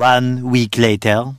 One week later.